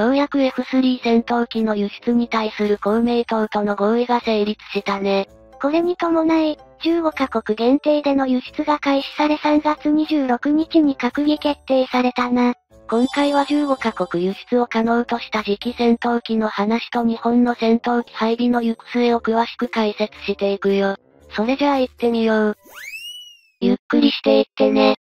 ようやく F3 戦闘機の輸出に対する公明党との合意が成立したね。これに伴い、15カ国限定での輸出が開始され3月26日に閣議決定されたな。今回は15カ国輸出を可能とした次期戦闘機の話と日本の戦闘機配備の行く末を詳しく解説していくよ。それじゃあ行ってみよう。ゆっくりしていってね。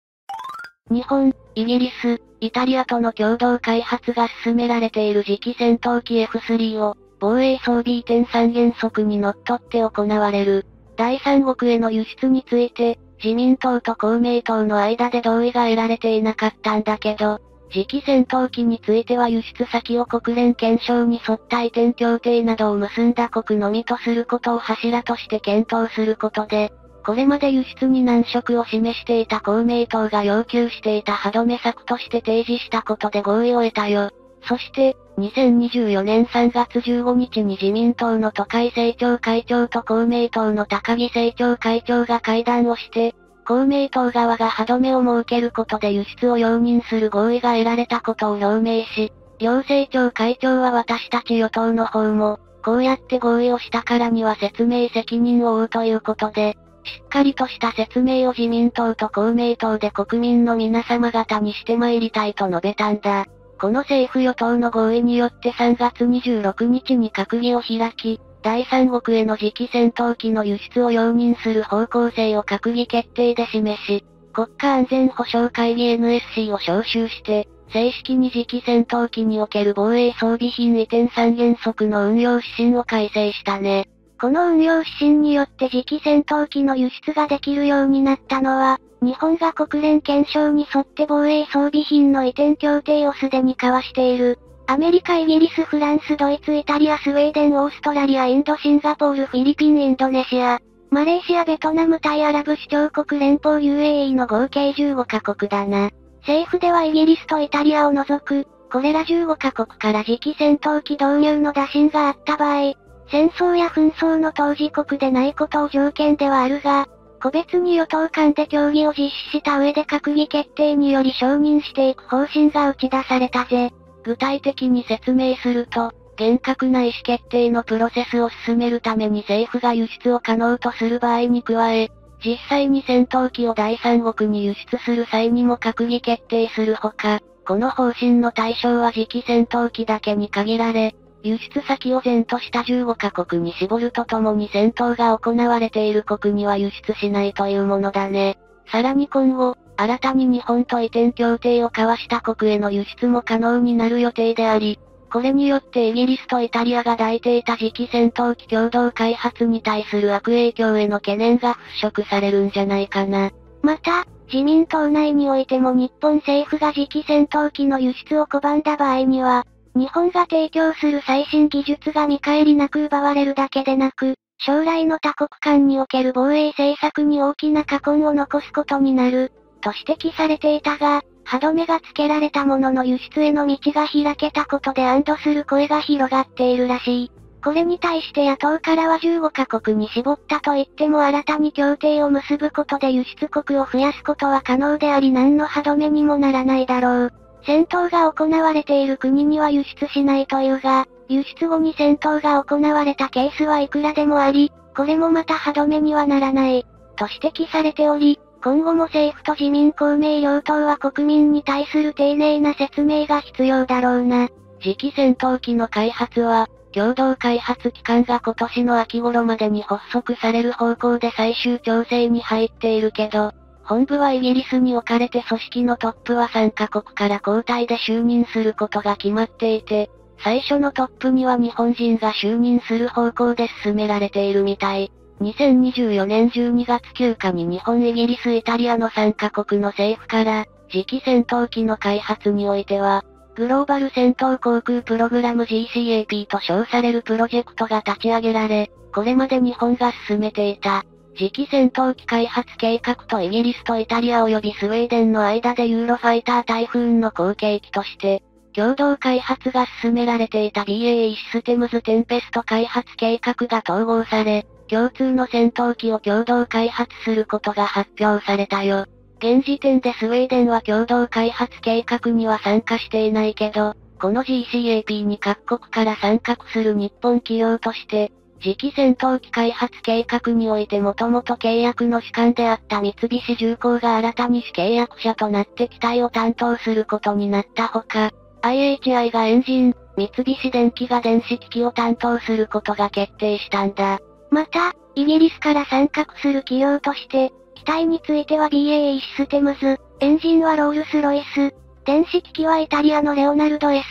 日本、イギリス、イタリアとの共同開発が進められている次期戦闘機 F3 を、防衛装備移転三原則にのっとって行われる。第三国への輸出について、自民党と公明党の間で同意が得られていなかったんだけど、次期戦闘機については輸出先を国連憲章に沿った移転協定などを結んだ国のみとすることを柱として検討することで、これまで輸出に難色を示していた公明党が要求していた歯止め策として提示したことで合意を得たよ。そして、2024年3月15日に自民党の都会政調会長と公明党の高木政調会長が会談をして、公明党側が歯止めを設けることで輸出を容認する合意が得られたことを表明し、両政調会長は私たち与党の方も、こうやって合意をしたからには説明責任を負うということで、しっかりとした説明を自民党と公明党で国民の皆様方にして参りたいと述べたんだ。この政府与党の合意によって3月26日に閣議を開き、第三国への次期戦闘機の輸出を容認する方向性を閣議決定で示し、国家安全保障会議 NSC を招集して、正式に次期戦闘機における防衛装備品移転三原則の運用指針を改正したね。この運用指針によって次期戦闘機の輸出ができるようになったのは、日本が国連憲章に沿って防衛装備品の移転協定をすでに交わしている。アメリカ、イギリス、フランス、ドイツ、イタリア、スウェーデン、オーストラリア、インド、シンガポール、フィリピン、インドネシア、マレーシア、ベトナム、タイ、アラブ首長国連邦 UAE の合計15カ国だな。政府ではイギリスとイタリアを除く、これら15カ国から次期戦闘機導入の打診があった場合、戦争や紛争の当事国でないことを条件ではあるが、個別に与党間で協議を実施した上で閣議決定により承認していく方針が打ち出されたぜ。具体的に説明すると、厳格な意思決定のプロセスを進めるために政府が輸出を可能とする場合に加え、実際に戦闘機を第三国に輸出する際にも閣議決定するほか、この方針の対象は次期戦闘機だけに限られ、輸出先を前とした15カ国に絞るとともに戦闘が行われている国には輸出しないというものだね。さらに今後、新たに日本と移転協定を交わした国への輸出も可能になる予定であり、これによってイギリスとイタリアが抱いていた次期戦闘機共同開発に対する悪影響への懸念が払拭されるんじゃないかな。また、自民党内においても日本政府が次期戦闘機の輸出を拒んだ場合には、日本が提供する最新技術が見返りなく奪われるだけでなく、将来の多国間における防衛政策に大きな禍根を残すことになる、と指摘されていたが、歯止めがつけられたものの輸出への道が開けたことで安堵する声が広がっているらしい。これに対して野党からは15カ国に絞ったと言っても新たに協定を結ぶことで輸出国を増やすことは可能であり何の歯止めにもならないだろう。戦闘が行われている国には輸出しないというが、輸出後に戦闘が行われたケースはいくらでもあり、これもまた歯止めにはならない、と指摘されており、今後も政府と自民公明両党は国民に対する丁寧な説明が必要だろうな。次期戦闘機の開発は、共同開発機関が今年の秋頃までに発足される方向で最終調整に入っているけど、本部はイギリスに置かれて組織のトップは3カ国から交代で就任することが決まっていて、最初のトップには日本人が就任する方向で進められているみたい。2024年12月9日に日本、イギリス、イタリアの3カ国の政府から、次期戦闘機の開発においては、グローバル戦闘航空プログラム GCAP と称されるプロジェクトが立ち上げられ、これまで日本が進めていた、次期戦闘機開発計画とイギリスとイタリア及びスウェーデンの間でユーロファイタータイフーンの後継機として、共同開発が進められていた BAE システムズテンペスト開発計画が統合され、共通の戦闘機を共同開発することが発表されたよ。現時点でスウェーデンは共同開発計画には参加していないけど、この GCAP に各国から参画する日本企業として、次期戦闘機開発計画においてもともと契約の主幹であった三菱重工が新たに主契約者となって機体を担当することになったほか、IHI がエンジン、三菱電機が電子機器を担当することが決定したんだ。また、イギリスから参画する企業として、機体については BAE システムズ、エンジンはロールスロイス、電子機器はイタリアのレオナルド S。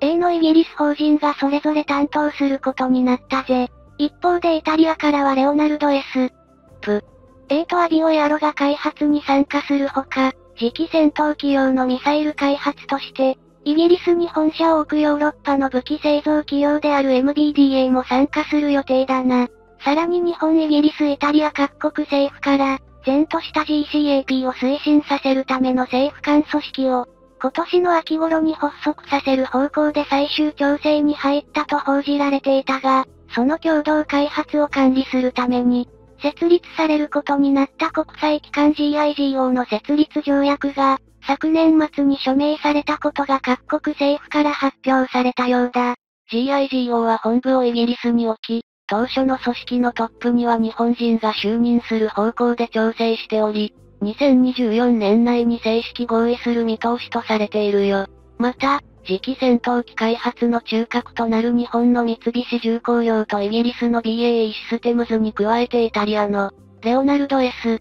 A のイギリス法人がそれぞれ担当することになったぜ。一方でイタリアからはレオナルド S。プ。A とアビオエアロが開発に参加するほか、次期戦闘機用のミサイル開発として、イギリスに本社を置くヨーロッパの武器製造企業である MBDA も参加する予定だな。さらに日本、イギリス、イタリア各国政府から、前とした GCAP を推進させるための政府間組織を、今年の秋頃に発足させる方向で最終調整に入ったと報じられていたが、その共同開発を管理するために、設立されることになった国際機関 GIGO の設立条約が、昨年末に署名されたことが各国政府から発表されたようだ。GIGO は本部をイギリスに置き、当初の組織のトップには日本人が就任する方向で調整しており、2024年内に正式合意する見通しとされているよ。また、次期戦闘機開発の中核となる日本の三菱重工業とイギリスの BAE システムズに加えてイタリアの、レオナルド S。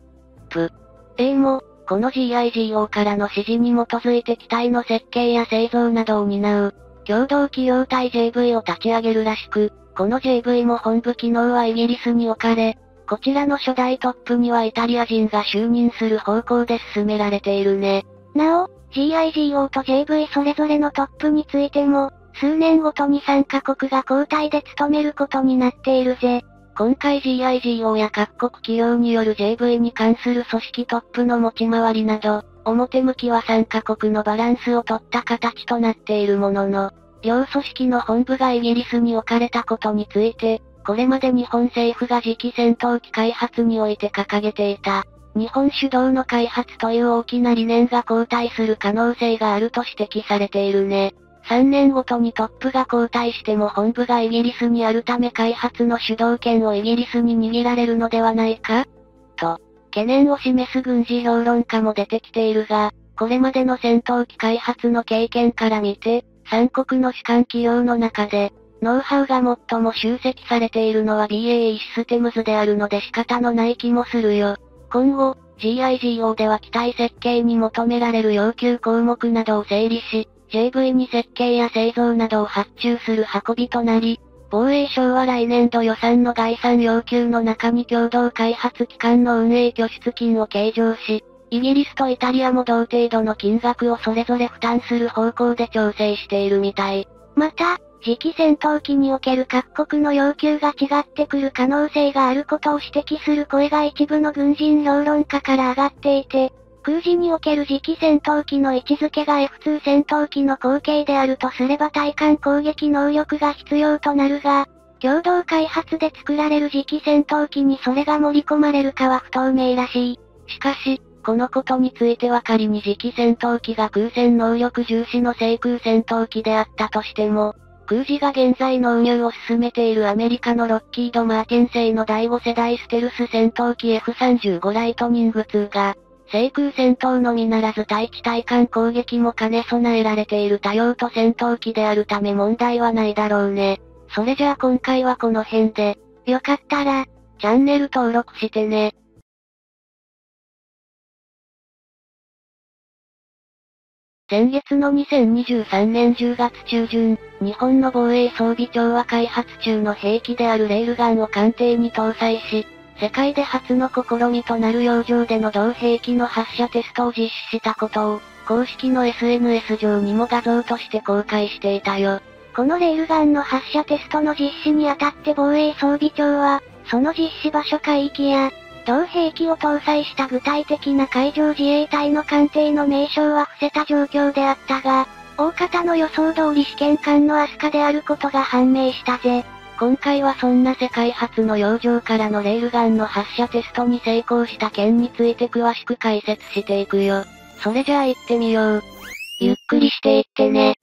プ。A も、この GIGO からの指示に基づいて機体の設計や製造などを担う、共同企業体 JV を立ち上げるらしく、この JV も本部機能はイギリスに置かれ、こちらの初代トップにはイタリア人が就任する方向で進められているね。なお、GIGO と JV それぞれのトップについても、数年ごとに3カ国が交代で務めることになっているぜ。今回 GIGO や各国企業による JV に関する組織トップの持ち回りなど、表向きは3カ国のバランスを取った形となっているものの、両組織の本部がイギリスに置かれたことについて、これまで日本政府が次期戦闘機開発において掲げていた、日本主導の開発という大きな理念が後退する可能性があると指摘されているね。3年ごとにトップが交代しても本部がイギリスにあるため開発の主導権をイギリスに握られるのではないか？と、懸念を示す軍事評論家も出てきているが、これまでの戦闘機開発の経験から見て、三国の主管企業の中で、ノウハウが最も集積されているのは BAE システムズであるので仕方のない気もするよ。今後、GIGO では機体設計に求められる要求項目などを整理し、JV に設計や製造などを発注する運びとなり、防衛省は来年度予算の概算要求の中に共同開発機関の運営拠出金を計上し、イギリスとイタリアも同程度の金額をそれぞれ負担する方向で調整しているみたい。また、次期戦闘機における各国の要求が違ってくる可能性があることを指摘する声が一部の軍人評論家から上がっていて、空時における次期戦闘機の位置づけが F2 戦闘機の後継であるとすれば対艦攻撃能力が必要となるが、共同開発で作られる次期戦闘機にそれが盛り込まれるかは不透明らしい。しかし、このことについては仮に次期戦闘機が空戦能力重視の制空戦闘機であったとしても、空自が現在納入を進めているアメリカのロッキード・マーティン製の第5世代ステルス戦闘機 F35 ライトニング2が、制空戦闘のみならず対地対艦攻撃も兼ね備えられている多用途戦闘機であるため問題はないだろうね。それじゃあ今回はこの辺で、よかったら、チャンネル登録してね。先月の2023年10月中旬、日本の防衛装備庁は開発中の兵器であるレールガンを艦艇に搭載し、世界で初の試みとなる洋上での同兵器の発射テストを実施したことを、公式の SNS 上にも画像として公開していたよ。このレールガンの発射テストの実施にあたって防衛装備庁は、その実施場所海域や、同兵器を搭載した具体的な海上自衛隊の艦艇の名称は伏せた状況であったが、大方の予想通り試験艦のアスカであることが判明したぜ。今回はそんな世界初の洋上からのレールガンの発射テストに成功した件について詳しく解説していくよ。それじゃあ行ってみよう。ゆっくりしていってね。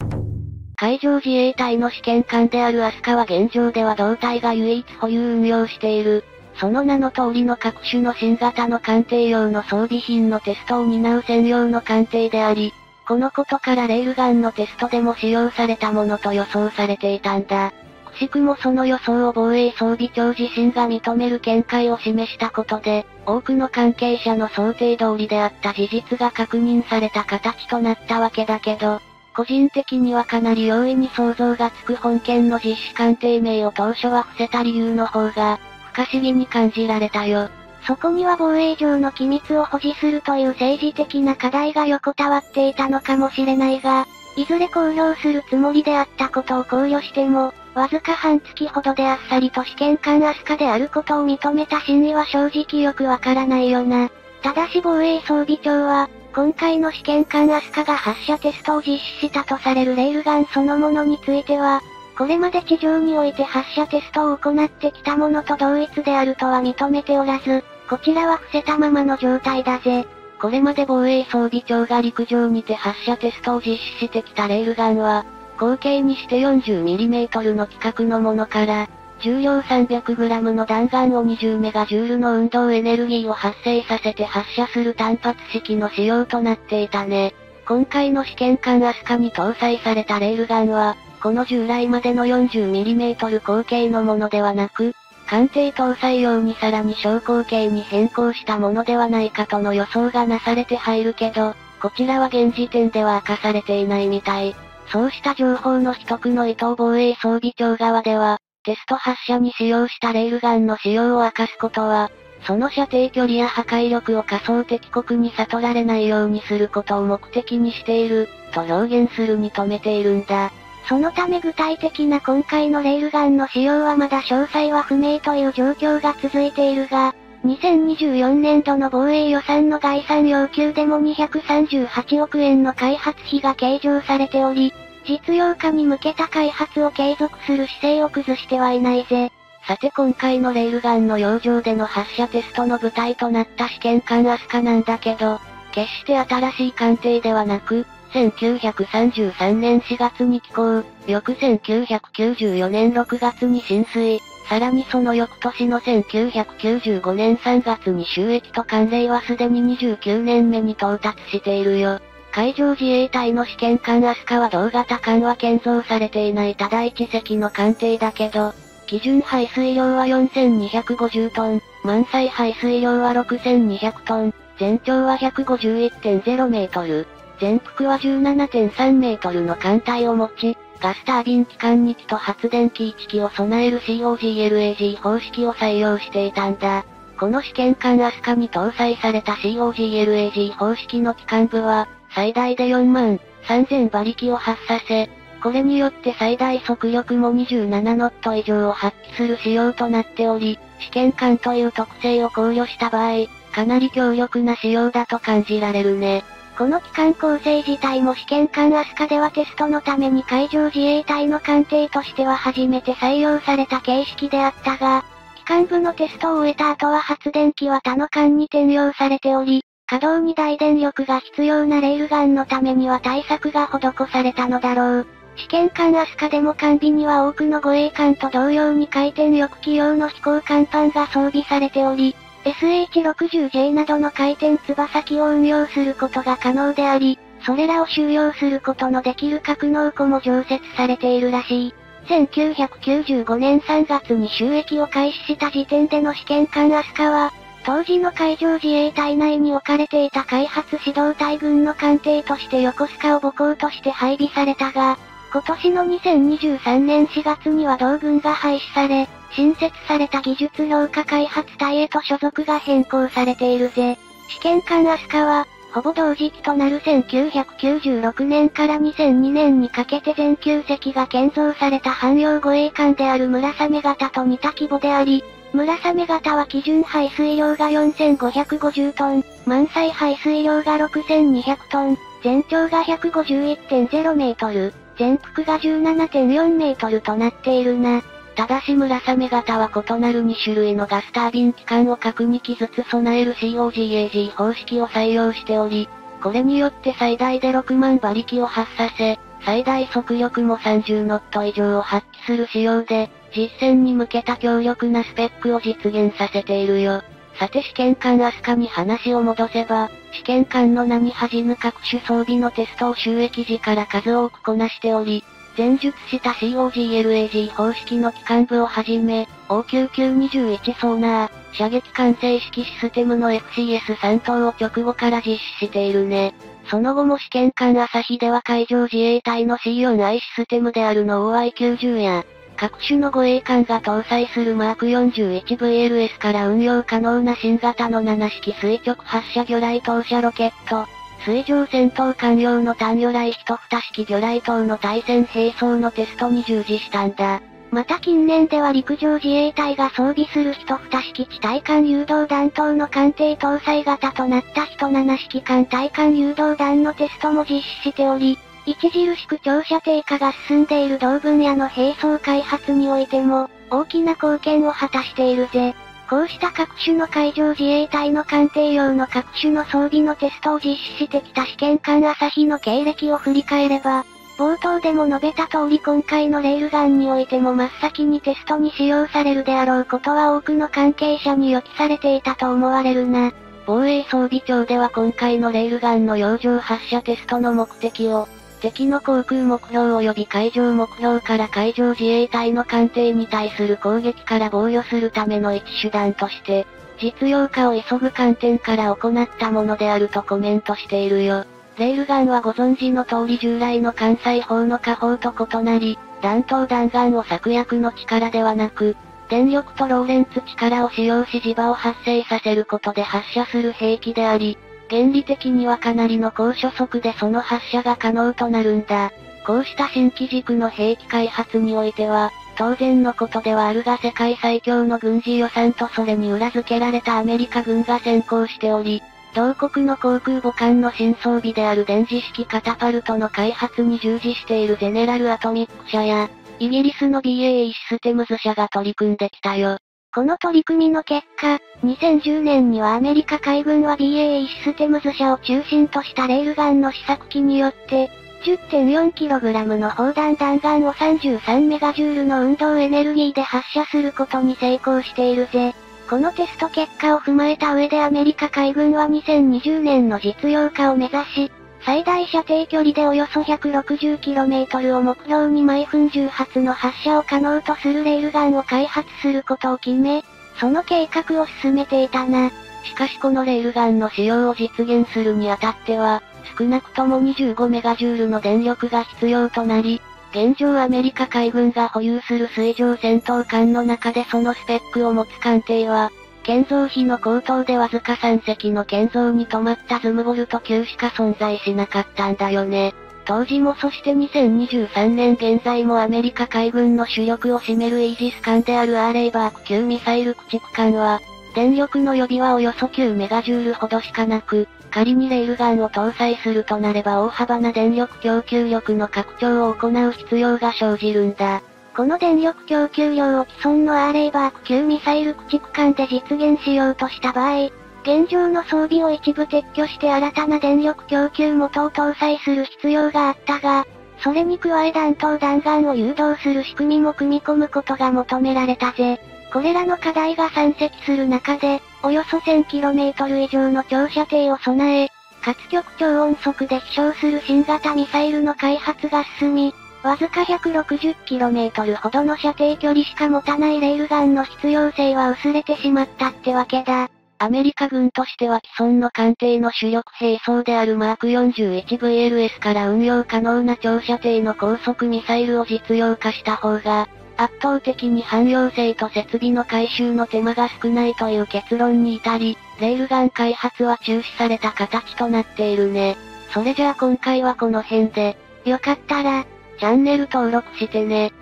海上自衛隊の試験艦であるアスカは現状では胴体が唯一保有運用している。その名の通りの各種の新型の艦艇用の装備品のテストを担う専用の艦艇であり、このことからレールガンのテストでも使用されたものと予想されていたんだ。くしくもその予想を防衛装備庁自身が認める見解を示したことで、多くの関係者の想定通りであった事実が確認された形となったわけだけど、個人的にはかなり容易に想像がつく本件の実施鑑定名を当初は伏せた理由の方が、不可思議に感じられたよ。そこには防衛上の機密を保持するという政治的な課題が横たわっていたのかもしれないが、いずれ公表するつもりであったことを考慮しても、わずか半月ほどであっさりと試験官アスカであることを認めた真意は正直よくわからないよな。ただし防衛装備庁は、今回の試験官アスカが発射テストを実施したとされるレールガンそのものについては、これまで地上において発射テストを行ってきたものと同一であるとは認めておらず、こちらは伏せたままの状態だぜ。これまで防衛装備庁が陸上にて発射テストを実施してきたレールガンは、合計にして 40mm の規格のものから、重量 300g の弾丸を 20MJ の運動エネルギーを発生させて発射する単発式の仕様となっていたね。今回の試験艦アスカに搭載されたレールガンは、この従来までの 40mm 口径のものではなく、艦艇搭載用にさらに小口径に変更したものではないかとの予想がなされて入るけど、こちらは現時点では明かされていないみたい。そうした情報の取得の伊藤防衛装備庁側では、テスト発射に使用したレールガンの使用を明かすことは、その射程距離や破壊力を仮想敵国に悟られないようにすることを目的にしている、と表現するに止めているんだ。そのため具体的な今回のレールガンの使用はまだ詳細は不明という状況が続いているが、2024年度の防衛予算の概算要求でも238億円の開発費が計上されており、実用化に向けた開発を継続する姿勢を崩してはいないぜ。さて今回のレールガンの洋上での発射テストの舞台となった試験艦アスカなんだけど、決して新しい艦艇ではなく、1933年4月に寄港、翌1994年6月に浸水、さらにその翌年の1995年3月に収益と関連はすでに29年目に到達しているよ。海上自衛隊の試験艦アスカは同型艦は建造されていないただ一隻の艦艇だけど、基準排水量は4250トン、満載排水量は6200トン、全長は151.0メートル、全幅は17.3メートルの艦隊を持ち、ガスタービン機関2機と発電機1機を備える COGLAG 方式を採用していたんだ。この試験艦アスカに搭載された COGLAG 方式の機関部は、最大で4万3000馬力を発させ、これによって最大速力も27ノット以上を発揮する仕様となっており、試験艦という特性を考慮した場合、かなり強力な仕様だと感じられるね。この機関構成自体も試験艦アスカではテストのために海上自衛隊の艦艇としては初めて採用された形式であったが、機関部のテストを終えた後は発電機は他の艦に転用されており、稼働に大電力が必要なレールガンのためには対策が施されたのだろう。試験艦アスカでも艦尾には多くの護衛艦と同様に回転翼機用の飛行艦板が装備されており、SH60J などの回転翼機を運用することが可能であり、それらを収容することのできる格納庫も常設されているらしい。1995年3月に収益を開始した時点での試験艦アスカは、当時の海上自衛隊内に置かれていた開発指導隊軍の艦艇として横須賀を母港として配備されたが、今年の2023年4月には同軍が廃止され、新設された技術評価開発隊へと所属が変更されているぜ。試験艦アスカは、ほぼ同時期となる1996年から2002年にかけて全9隻が建造された汎用護衛艦である村雨型と似た規模であり、村雨型は基準排水量が4550トン、満載排水量が6200トン、全長が151.0メートル、全幅が17.4メートルとなっているな。ただし村雨型は異なる2種類のガスタービン機関を各2機ずつ備える COGAG 方式を採用しており、これによって最大で6万馬力を発させ、最大速力も30ノット以上を発揮する仕様で、実戦に向けた強力なスペックを実現させているよ。さて試験官アスカに話を戻せば、試験官の名に恥じぬ各種装備のテストを収益時から数多くこなしており、前述した COGLAG 方式の機関部をはじめ、O9921 ソーナー、射撃管制式システムの FCS3 等を直後から実施しているね。その後も試験艦朝日では海上自衛隊の C4I システムであるの OI90 や、各種の護衛艦が搭載するマーク 41VLS から運用可能な新型の7式垂直発射魚雷投射ロケット、水上戦闘艦用の単魚雷1二式魚雷等の対戦並走のテストに従事したんだ。また近年では陸上自衛隊が装備する1二式地対艦誘導弾等の艦艇搭載型となった1七式艦対艦誘導弾のテストも実施しており、著しく長射程化が進んでいる同分野の並走開発においても、大きな貢献を果たしているぜ。こうした各種の海上自衛隊の艦艇用の各種の装備のテストを実施してきた試験艦朝日の経歴を振り返れば、冒頭でも述べた通り今回のレールガンにおいても真っ先にテストに使用されるであろうことは多くの関係者に予期されていたと思われるな。防衛装備庁では今回のレールガンの洋上発射テストの目的を、敵の航空目標及び海上目標から海上自衛隊の艦艇に対する攻撃から防御するための一手段として、実用化を急ぐ観点から行ったものであるとコメントしているよ。レールガンはご存知の通り従来の関西砲の火砲と異なり、弾頭弾丸を策薬の力ではなく、電力とローレンツ力を使用し磁場を発生させることで発射する兵器であり、原理的にはかなりの高初速でその発射が可能となるんだ。こうした新規軸の兵器開発においては、当然のことではあるが世界最強の軍事予算とそれに裏付けられたアメリカ軍が先行しており、同国の航空母艦の新装備である電磁式カタパルトの開発に従事しているゼネラルアトミック社や、イギリスの BAE システムズ社が取り組んできたよ。この取り組みの結果、2010年にはアメリカ海軍は BAE システムズ社を中心としたレールガンの試作機によって、10.4kg の砲弾弾丸を 33MJ の運動エネルギーで発射することに成功しているぜ。このテスト結果を踏まえた上でアメリカ海軍は2020年の実用化を目指し、最大射程距離でおよそ 160km を目標に毎分10発の発射を可能とするレールガンを開発することを決め、その計画を進めていたな。しかしこのレールガンの使用を実現するにあたっては、少なくとも25メガジュールの電力が必要となり、現状アメリカ海軍が保有する水上戦闘艦の中でそのスペックを持つ艦艇は、建造費の高騰でわずか3隻の建造に止まったズムボルト級しか存在しなかったんだよね。当時もそして2023年現在もアメリカ海軍の主力を占めるイージス艦であるアーレイバーク級ミサイル駆逐艦は、電力の予備はおよそ9メガジュールほどしかなく、仮にレールガンを搭載するとなれば大幅な電力供給力の拡張を行う必要が生じるんだ。この電力供給量を既存のアーレイバーク級ミサイル駆逐艦で実現しようとした場合、現状の装備を一部撤去して新たな電力供給元を搭載する必要があったが、それに加え弾頭弾丸を誘導する仕組みも組み込むことが求められたぜ。これらの課題が山積する中で、およそ 1000km 以上の長射程を備え、かつ極超音速で飛翔する新型ミサイルの開発が進み、わずか 160km ほどの射程距離しか持たないレールガンの必要性は薄れてしまったってわけだ。アメリカ軍としては既存の艦艇の主力兵装であるマーク 41VLS から運用可能な長射程の高速ミサイルを実用化した方が、圧倒的に汎用性と設備の改修の手間が少ないという結論に至り、レールガン開発は中止された形となっているね。それじゃあ今回はこの辺で、よかったら、チャンネル登録してね。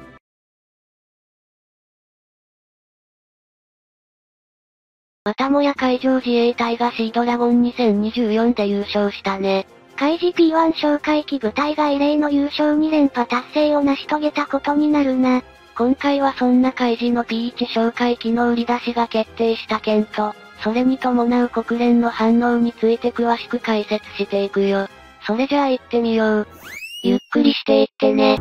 またもや海上自衛隊がシードラゴン2024で優勝したね。海事 P1 哨戒機部隊が異例の優勝2連覇達成を成し遂げたことになるな。今回はそんな海事の P1 哨戒機の売り出しが決定した件と、それに伴う国連の反応について詳しく解説していくよ。それじゃあ行ってみよう。ゆっくりしていってね。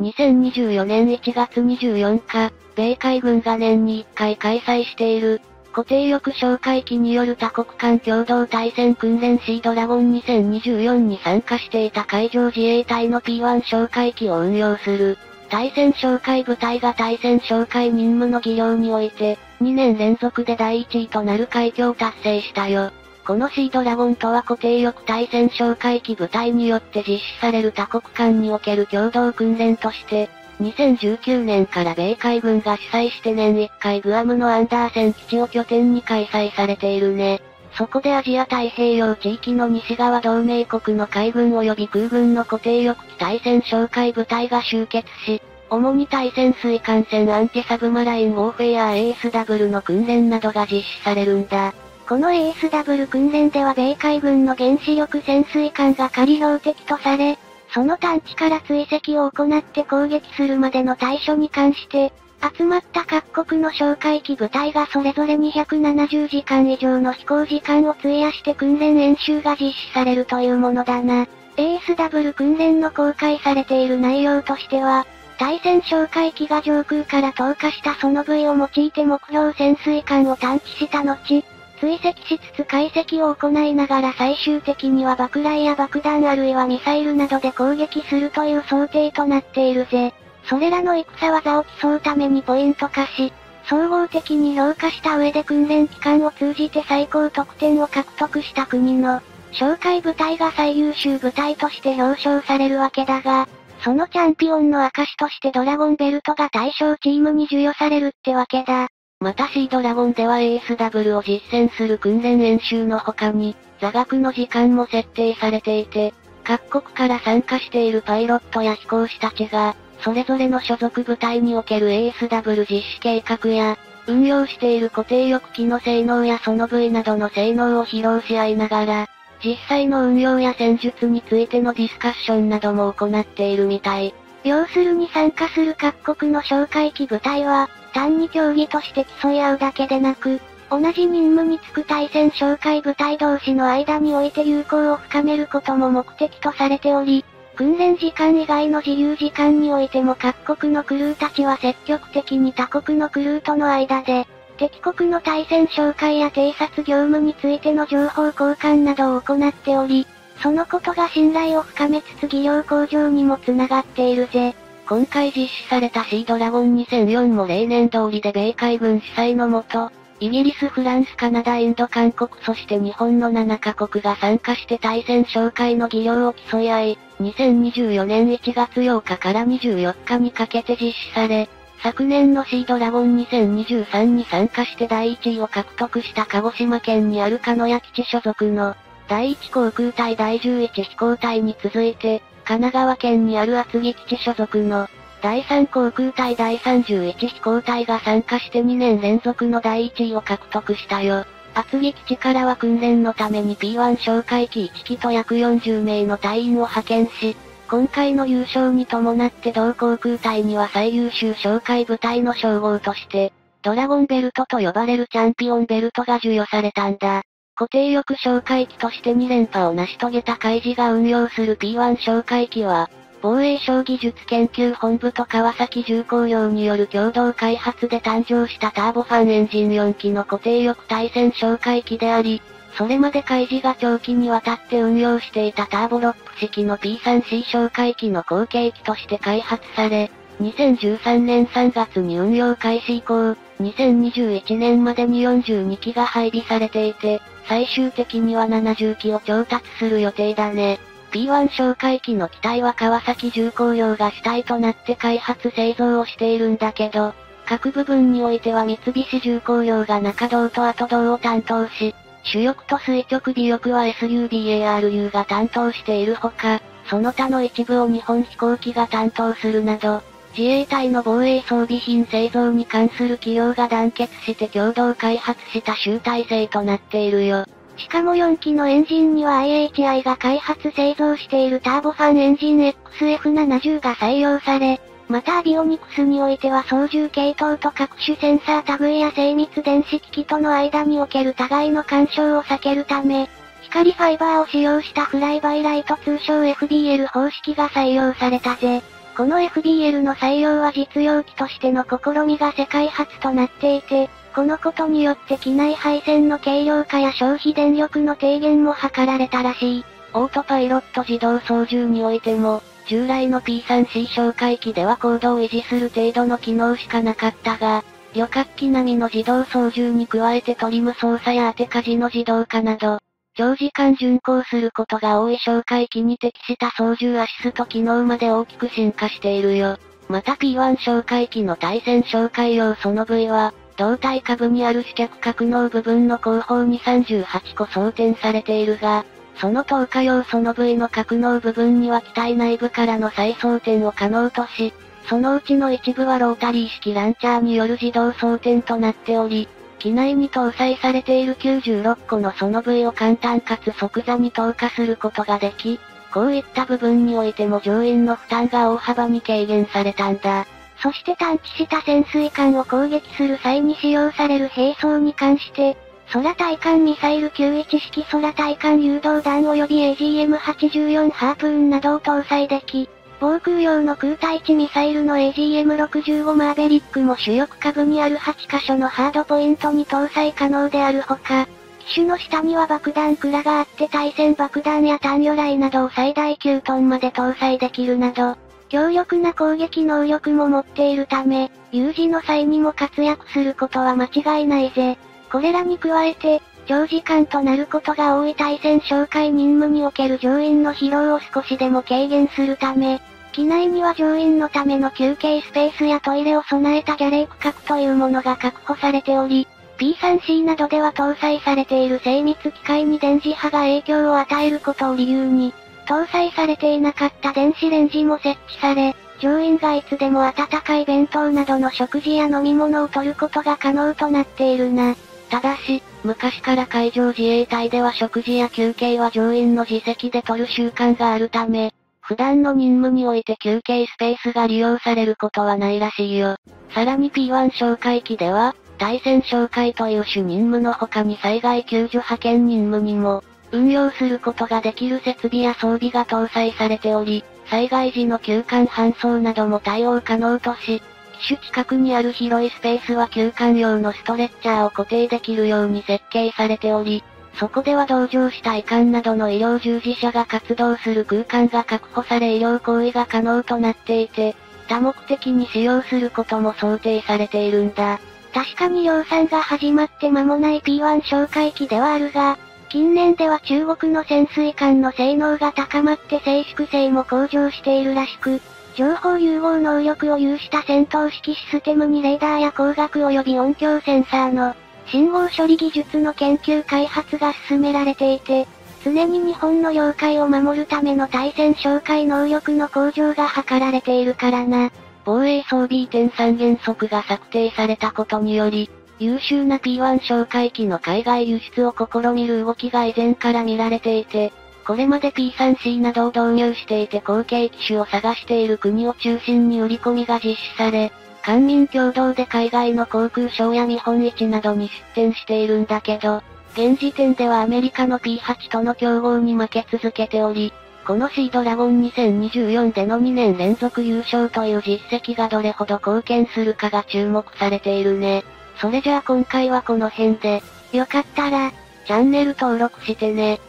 2024年1月24日、米海軍が年に1回開催している、固定翼哨戒機による多国間共同対戦訓練シードラゴン2024に参加していた海上自衛隊の P1 哨戒機を運用する、対戦哨戒部隊が対戦哨戒任務の技量において、2年連続で第1位となる快挙を達成したよ。このシードラゴンとは固定翼対戦哨戒機部隊によって実施される多国間における共同訓練として、2019年から米海軍が主催して年1回グアムのアンダーセン基地を拠点に開催されているね。そこでアジア太平洋地域の西側同盟国の海軍及び空軍の固定翼機対戦哨戒部隊が集結し、主に対潜水艦船アンティサブマラインウォーフェア ASW の訓練などが実施されるんだ。この ASW 訓練では米海軍の原子力潜水艦が仮標的とされ、その探知から追跡を行って攻撃するまでの対処に関して、集まった各国の哨戒機部隊がそれぞれ270時間以上の飛行時間を費やして訓練演習が実施されるというものだな。ASW 訓練の公開されている内容としては、対戦哨戒機が上空から投下したその部位を用いて目標潜水艦を探知した後、追跡しつつ解析を行いながら最終的には爆雷や爆弾あるいはミサイルなどで攻撃するという想定となっているぜ。それらの戦技を競うためにポイント化し、総合的に評価した上で訓練期間を通じて最高得点を獲得した国の、紹介部隊が最優秀部隊として表彰されるわけだが、そのチャンピオンの証としてドラゴンベルトが対象チームに授与されるってわけだ。またシードラゴンでは ASW を実践する訓練演習の他に、座学の時間も設定されていて、各国から参加しているパイロットや飛行士たちが、それぞれの所属部隊における ASW 実施計画や、運用している固定翼機の性能やその部位などの性能を披露し合いながら、実際の運用や戦術についてのディスカッションなども行っているみたい。要するに参加する各国の哨戒機部隊は、単に競技として競い合うだけでなく、同じ任務に就く対戦哨戒部隊同士の間において友好を深めることも目的とされており、訓練時間以外の自由時間においても各国のクルーたちは積極的に他国のクルーとの間で、敵国の対戦哨戒や偵察業務についての情報交換などを行っており、そのことが信頼を深めつつ技量向上にもつながっているぜ。今回実施されたシードラゴン2004も例年通りで米海軍主催のもと、イギリス、フランス、カナダ、インド、韓国そして日本の7カ国が参加して対戦紹介の技量を競い合い、2024年1月8日から24日にかけて実施され、昨年のシードラゴン2023に参加して第1位を獲得した鹿児島県にある鹿屋基地所属の、第1航空隊第11飛行隊に続いて、神奈川県にある厚木基地所属の、第3航空隊第31飛行隊が参加して2年連続の第1位を獲得したよ。厚木基地からは訓練のために P1 哨戒機1機と約40名の隊員を派遣し、今回の優勝に伴って同航空隊には最優秀哨戒部隊の称号として、ドラゴンベルトと呼ばれるチャンピオンベルトが授与されたんだ。固定翼哨戒機として2連覇を成し遂げた海事が運用する P1 哨戒機は、防衛省技術研究本部と川崎重工業による共同開発で誕生したターボファンエンジン4機の固定翼対戦哨戒機であり、それまで海事が長期にわたって運用していたターボロック式の P3C 哨戒機の後継機として開発され、2013年3月に運用開始以降、2021年までに42機が配備されていて、最終的には70機を調達する予定だね。P1 哨戒機の機体は川崎重工業が主体となって開発製造をしているんだけど、各部分においては三菱重工業が中道と後道を担当し、主翼と垂直尾翼は SUBARU が担当しているほか、その他の一部を日本飛行機が担当するなど、自衛隊の防衛装備品製造に関する企業が団結して共同開発した集大成となっているよ。しかも4機のエンジンには IHI が開発製造しているターボファンエンジン XF70 が採用され、またアビオニクスにおいては操縦系統と各種センサー類や精密電子機器との間における互いの干渉を避けるため、光ファイバーを使用したフライバイライト通称 FBL 方式が採用されたぜ。この FBL の採用は実用機としての試みが世界初となっていて、このことによって機内配線の軽量化や消費電力の低減も図られたらしい。オートパイロット自動操縦においても、従来の P3C 哨戒機では高度を維持する程度の機能しかなかったが、旅客機並みの自動操縦に加えてトリム操作や当て舵の自動化など、長時間巡航することが多い哨戒機に適した操縦アシスト機能まで大きく進化しているよ。また P1 哨戒機の対戦哨戒用その部位は、胴体下部にある試着格納部分の後方に38個装填されているが、その投下用その部位の格納部分には機体内部からの再装填を可能とし、そのうちの一部はロータリー式ランチャーによる自動装填となっており、機内に搭載されている96個のその部位を簡単かつ即座に投下することができ、こういった部分においても乗員の負担が大幅に軽減されたんだ。そして探知した潜水艦を攻撃する際に使用される兵装に関して、空対艦ミサイル91式空対艦誘導弾及び AGM84 ハープーンなどを搭載でき、防空用の空対地ミサイルの AGM65 マーベリックも主翼下部にある8カ所のハードポイントに搭載可能であるほか、機種の下には爆弾蔵があって対戦爆弾や単魚雷などを最大9トンまで搭載できるなど、強力な攻撃能力も持っているため、有事の際にも活躍することは間違いないぜ。これらに加えて、長時間となることが多い対戦紹介任務における乗員の疲労を少しでも軽減するため、機内には乗員のための休憩スペースやトイレを備えたギャレー区画というものが確保されており、P3C などでは搭載されている精密機械に電磁波が影響を与えることを理由に、搭載されていなかった電子レンジも設置され、乗員がいつでも温かい弁当などの食事や飲み物を取ることが可能となっているな。ただし、昔から海上自衛隊では食事や休憩は乗員の自責で取る習慣があるため、普段の任務において休憩スペースが利用されることはないらしいよ。さらに P1 哨戒機では、対戦哨戒という種任務の他に災害救助派遣任務にも、運用することができる設備や装備が搭載されており、災害時の休館搬送なども対応可能とし、機種近くにある広いスペースは休館用のストレッチャーを固定できるように設計されており、そこでは同乗した医官などの医療従事者が活動する空間が確保され医療行為が可能となっていて、多目的に使用することも想定されているんだ。確かに量産が始まって間もない P1 哨戒機ではあるが、近年では中国の潜水艦の性能が高まって静粛性も向上しているらしく、情報融合能力を有した戦闘式システムにレーダーや光学及び音響センサーの信号処理技術の研究開発が進められていて、常に日本の領海を守るための対戦哨戒能力の向上が図られているからな。防衛装備移転三原則が策定されたことにより、優秀な P1 哨戒機の海外輸出を試みる動きが以前から見られていて、これまで P3C などを導入していて後継機種を探している国を中心に売り込みが実施され、官民共同で海外の航空ショーや見本市などに出展しているんだけど、現時点ではアメリカの P8 との競合に負け続けており、このシードラゴン2024での2年連続優勝という実績がどれほど貢献するかが注目されているね。それじゃあ今回はこの辺で、よかったら、チャンネル登録してね。